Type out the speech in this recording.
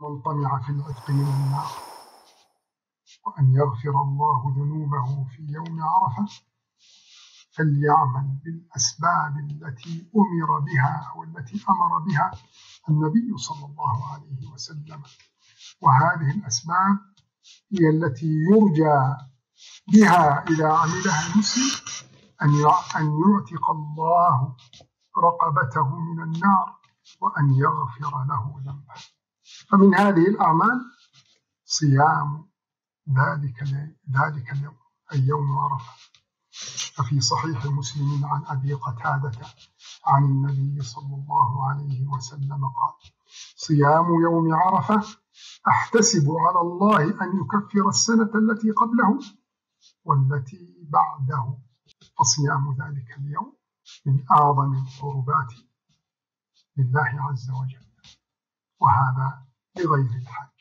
من طمع في العتق من النار وأن يغفر الله ذنوبه في يوم عرفة فليعمل بالأسباب التي أمر بها أو التي أمر بها النبي صلى الله عليه وسلم. وهذه الأسباب هي التي يرجى بها إذا عملها المسلم أن أن يعتق الله رقبته من النار وأن يغفر له ذنبه. فمن هذه الأعمال صيام ذلك ذلك اليوم أي يوم عرفة. ففي صحيح مسلم عن أبي قتادة عن النبي صلى الله عليه وسلم قال صيام يوم عرفة أحتسب على الله أن يكفر السنة التي قبله والتي بعده. فصيام ذلك اليوم من أعظم القربات لله عز وجل. وهذا بغير الحج